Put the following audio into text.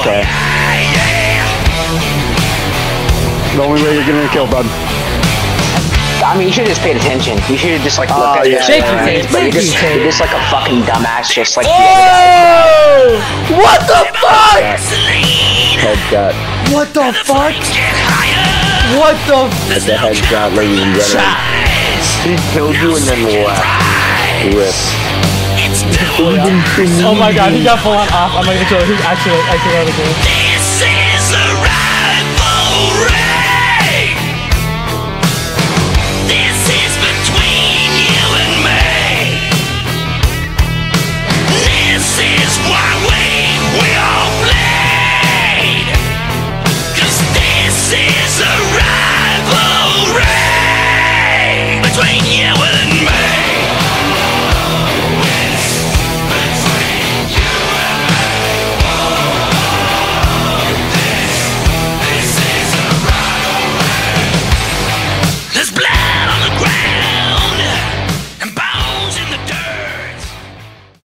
Okay. The only way you're getting a kill, bud. I mean, you should have just paid attention. You should have just like looked Oh, at yeah, it. Thank you, But you're just, you, Tate. you're just like a fucking dumbass, just like the other guy. Oh! What the fuck? Headshot. What the fuck? What the That's a headshot, ladies and gentlemen. He killed you and then left. Rip. Oh my god, he got full on off. I'm gonna kill him. He actually, actually got a game.